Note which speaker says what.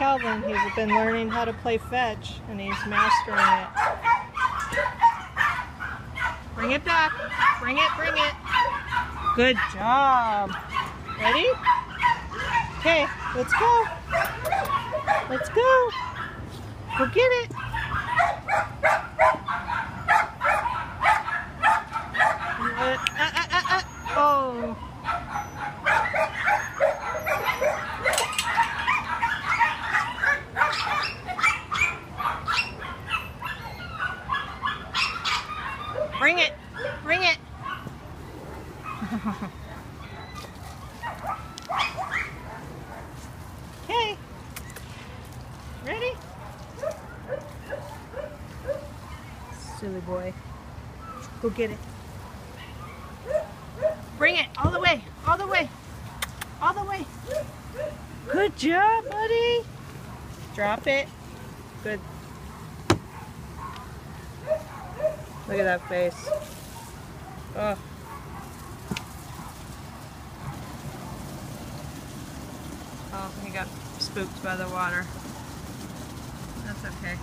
Speaker 1: Calvin. He's been learning how to play fetch and he's mastering it. Bring it back. Bring it, bring it. Good job. Ready? Okay, let's go. Let's go. Go get it. Bring it. Bring it. okay. Ready? Silly boy. Go get it. Bring it all the way. All the way. All the way. Good job, buddy. Drop it. Good. Look at that face. Oh. Oh, he got spooked by the water. That's okay.